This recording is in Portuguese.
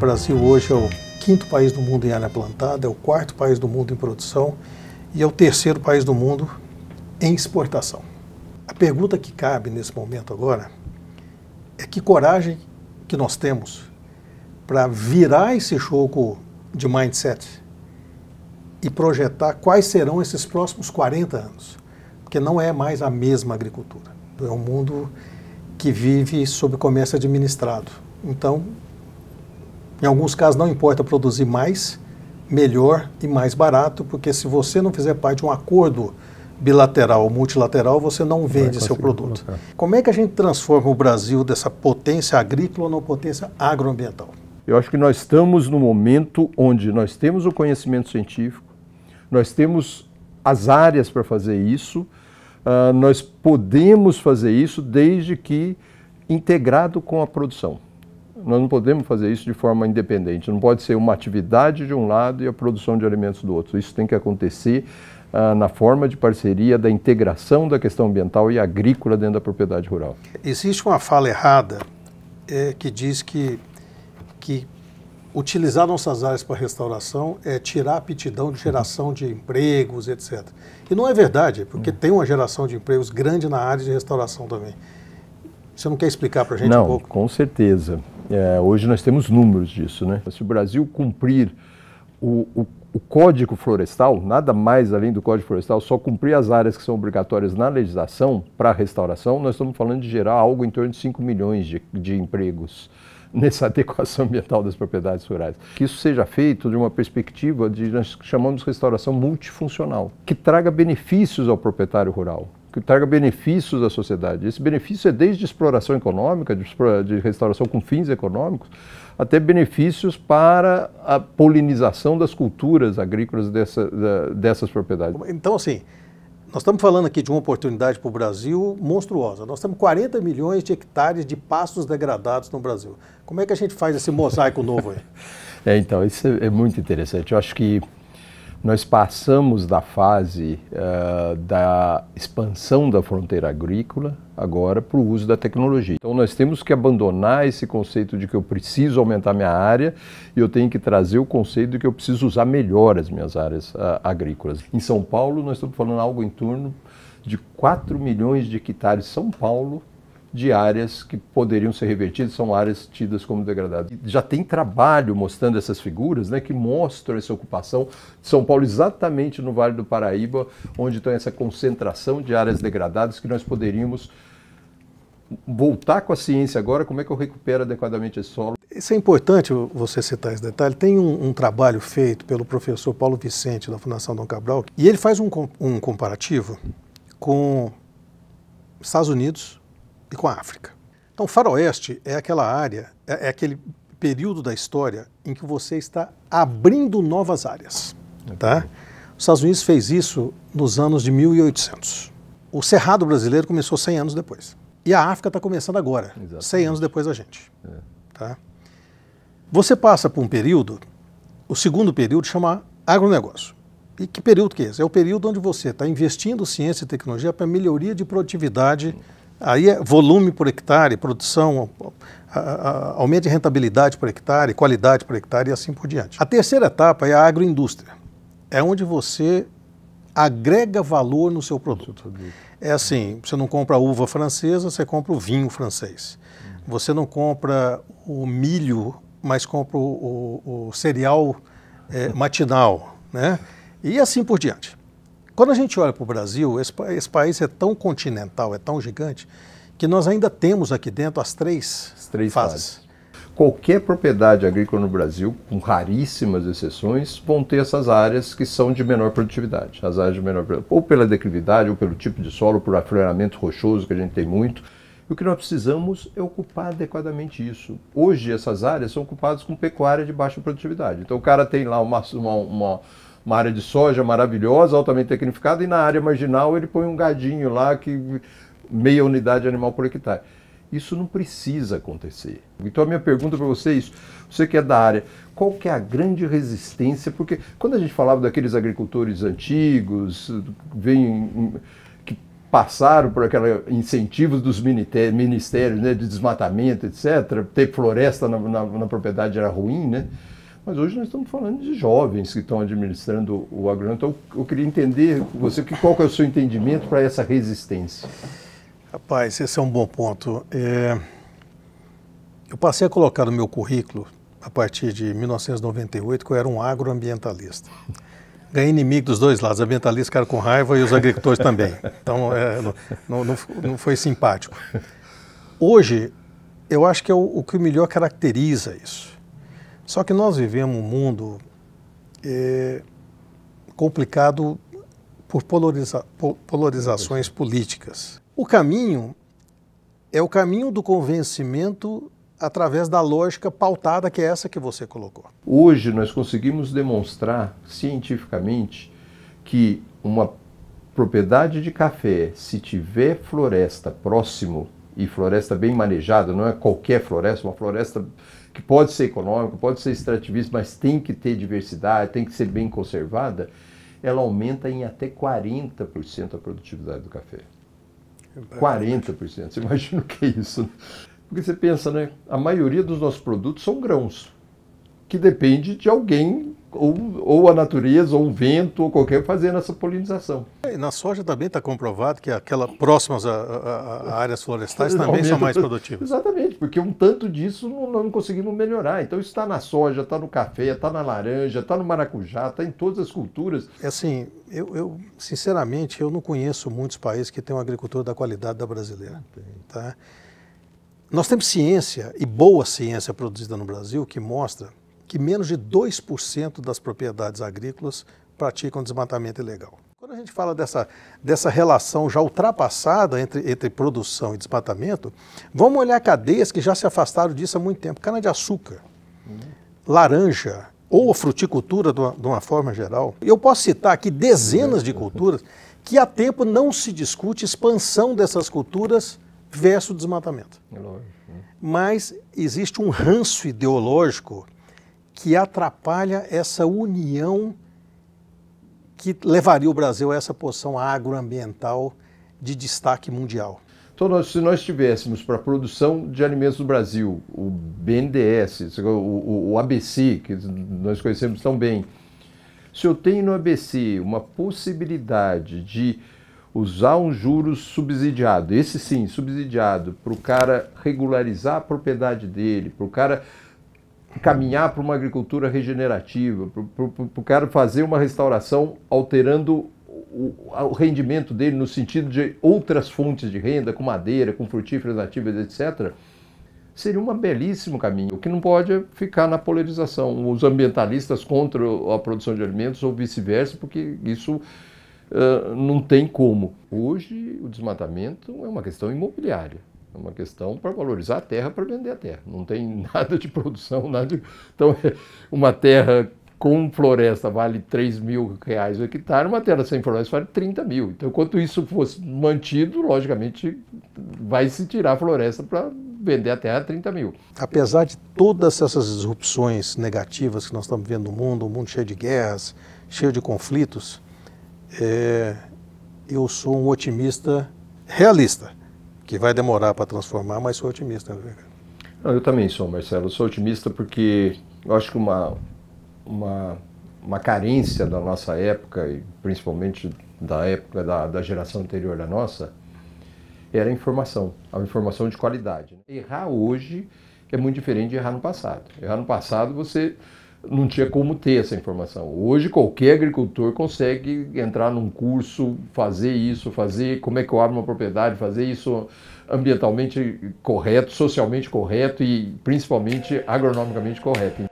Brasil hoje é o quinto país do mundo em área plantada, é o quarto país do mundo em produção e é o terceiro país do mundo em exportação. A pergunta que cabe nesse momento agora é que coragem que nós temos para virar esse jogo de mindset e projetar quais serão esses próximos 40 anos. Porque não é mais a mesma agricultura. É um mundo que vive sob comércio administrado. Então, em alguns casos, não importa produzir mais, melhor e mais barato, porque se você não fizer parte de um acordo bilateral ou multilateral, você não vende seu produto. Colocar. Como é que a gente transforma o Brasil dessa potência agrícola numa potência agroambiental? Eu acho que nós estamos no momento onde nós temos o conhecimento científico, nós temos as áreas para fazer isso, uh, nós podemos fazer isso desde que integrado com a produção. Nós não podemos fazer isso de forma independente. Não pode ser uma atividade de um lado e a produção de alimentos do outro. Isso tem que acontecer uh, na forma de parceria da integração da questão ambiental e agrícola dentro da propriedade rural. Existe uma fala errada é, que diz que que utilizar nossas áreas para restauração é tirar a aptidão de geração de empregos, etc. E não é verdade, porque tem uma geração de empregos grande na área de restauração também. Você não quer explicar para a gente não, um pouco? com certeza. É, hoje nós temos números disso, né? Se o Brasil cumprir o, o, o, Código Florestal, nada mais além do Código Florestal, só cumprir as áreas que são obrigatórias na legislação para restauração, nós estamos falando de gerar algo em torno de 5 milhões de, de empregos nessa adequação ambiental das propriedades rurais. Que isso seja feito de uma perspectiva de nós chamamos de restauração multifuncional, que traga benefícios ao proprietário rural, que traga benefícios à sociedade. Esse benefício é desde exploração econômica, de, restauração com fins econômicos, até benefícios para a polinização das culturas agrícolas dessa, dessas propriedades. Então, assim, nós estamos falando aqui de uma oportunidade para o Brasil monstruosa. Nós temos 40 milhões de hectares de pastos degradados no Brasil. Como é que a gente faz esse mosaico novo aí? É, então, isso é, é muito interessante. Eu acho que nós passamos da fase uh, da expansão da fronteira agrícola agora para o uso da tecnologia. Então nós temos que abandonar esse conceito de que eu preciso aumentar minha área e eu tenho que trazer o conceito de que eu preciso usar melhor as minhas áreas uh, agrícolas. Em São Paulo nós estamos falando algo em torno de 4 milhões de hectares São Paulo de áreas que poderiam ser revertidas, são áreas tidas como degradadas. Já tem trabalho mostrando essas figuras, né, que mostram essa ocupação de São Paulo exatamente no Vale do Paraíba, onde tem essa concentração de áreas degradadas que nós poderíamos voltar com a ciência agora, como é que eu recupero adequadamente esse solo. Isso é importante você citar esse detalhe. Tem um, um trabalho feito pelo professor Paulo Vicente, da Fundação Dom Cabral, e ele faz um, um comparativo com Estados Unidos, e com a África. Então, faroeste é aquela área, é, é aquele período da história em que você está abrindo novas áreas. Tá? Os Estados Unidos fez isso nos anos de 1800. O Cerrado brasileiro começou 100 anos depois. E a África está começando agora, Exatamente. 100 anos depois da gente. É. Tá? Você passa por um período, o segundo período chama agronegócio. E que período que é esse? É o período onde você está investindo ciência e tecnologia para melhoria de produtividade Aí é volume por hectare, produção, aumento de rentabilidade por hectare, qualidade por hectare e assim por diante. A terceira etapa é a agroindústria. É onde você agrega valor no seu produto. É assim, você não compra uva francesa, você compra o vinho francês. Você não compra o milho, mas compra o, o, o cereal é, matinal, né? E assim por diante. Quando a gente olha para o Brasil, esse, esse, país é tão continental, é tão gigante, que nós ainda temos aqui dentro as três, as três fases. fases. Qualquer propriedade agrícola no Brasil, com raríssimas exceções, vão ter essas áreas que são de menor produtividade. As áreas de menor ou pela declividade, ou pelo tipo de solo, por afloramento rochoso, que a gente tem muito. E o que nós precisamos é ocupar adequadamente isso. Hoje, essas áreas são ocupadas com pecuária de baixa produtividade. Então, o cara tem lá uma, uma, uma uma área de soja maravilhosa, altamente tecnificada, e na área marginal ele põe um gadinho lá que meia unidade animal por hectare. Isso não precisa acontecer. Então a minha pergunta para você é isso. Você que é da área, qual que é a grande resistência? Porque quando a gente falava daqueles agricultores antigos, vem, que passaram por aqueles incentivos dos ministérios né, de desmatamento, etc. Ter floresta na, na, na, propriedade era ruim, né? Mas hoje nós estamos falando de jovens que estão administrando o agronômico. Então eu queria entender você qual é o seu entendimento para essa resistência. Rapaz, esse é um bom ponto. É... Eu passei a colocar no meu currículo, a partir de 1998, que eu era um agroambientalista ganhei inimigo dos dois lados. Os ambientalistas ficaram com raiva e os agricultores também. Então, é, não, não, não, foi simpático. Hoje, eu acho que é o, o, que melhor caracteriza isso. Só que nós vivemos um mundo é, complicado por polariza, polarizações políticas. O caminho é o caminho do convencimento através da lógica pautada que é essa que você colocou. Hoje nós conseguimos demonstrar cientificamente que uma propriedade de café, se tiver floresta próximo e floresta bem manejada, não é qualquer floresta, uma floresta que pode ser econômica, pode ser extrativista, mas tem que ter diversidade, tem que ser bem conservada, ela aumenta em até 40% a produtividade do café. 40%. Você imagina o que é isso? Porque você pensa, né? A maioria dos nossos produtos são grãos, que depende de alguém, ou, ou a natureza, ou o vento, ou qualquer fazendo essa polinização. E na soja também está comprovado que aquela próximas a, a, a áreas florestais também são mais produtivas. Exatamente, porque um tanto disso não, não conseguimos melhorar. Então isso está na soja, está no café, está na laranja, está no maracujá, está em todas as culturas. É assim, eu, eu, sinceramente eu não conheço muitos países que têm uma agricultura da qualidade da brasileira. Tá? Nós temos ciência, e boa ciência produzida no Brasil, que mostra que menos de 2% das propriedades agrícolas praticam desmatamento ilegal. Quando a gente fala dessa, dessa relação já ultrapassada entre, entre produção e desmatamento, vamos olhar cadeias que já se afastaram disso há muito tempo. Cana-de-açúcar, laranja, ou a fruticultura de uma, de uma forma geral. Eu posso citar aqui dezenas de culturas que há tempo não se discute expansão dessas culturas versus desmatamento. É. Né? Mas existe um ranço ideológico que atrapalha essa união que levaria o Brasil a essa posição agroambiental de destaque mundial. Então, se nós tivéssemos para a produção de alimentos no Brasil o BNDES, o, o, o ABC, que nós conhecemos tão bem, se eu tenho no ABC uma possibilidade de usar um juros subsidiado, esse sim, subsidiado, para o cara regularizar a propriedade dele, para o cara caminhar para uma agricultura regenerativa, para o cara fazer uma restauração alterando o, o, rendimento dele no sentido de outras fontes de renda, com madeira, com frutíferas nativas, etc., seria um belíssimo caminho. O que não pode é ficar na polarização, os ambientalistas contra a produção de alimentos ou vice-versa, porque isso uh, não tem como. Hoje, o desmatamento é uma questão imobiliária. É uma questão para valorizar a terra, para vender a terra. Não tem nada de produção, nada de... Então, uma terra com floresta vale 3 mil reais o hectare, uma terra sem floresta vale 30 mil. Então, enquanto isso fosse mantido, logicamente, vai se tirar a floresta para vender a terra a 30 mil. Apesar de todas essas disrupções negativas que nós estamos vendo no mundo, um mundo cheio de guerras, cheio de conflitos, é, eu sou um otimista realista, que vai demorar para transformar, mas sou otimista. Né, Não, eu também sou, Marcelo. Sou otimista porque eu acho que uma, uma, uma carência da nossa época, e principalmente da época da, da geração anterior da nossa, era a informação, a informação de qualidade. Errar hoje é muito diferente de errar no passado. Errar no passado você não tinha como ter essa informação. Hoje qualquer agricultor consegue entrar num curso, fazer isso, fazer como é que eu abro uma propriedade, fazer isso ambientalmente correto, socialmente correto e principalmente agronomicamente correto.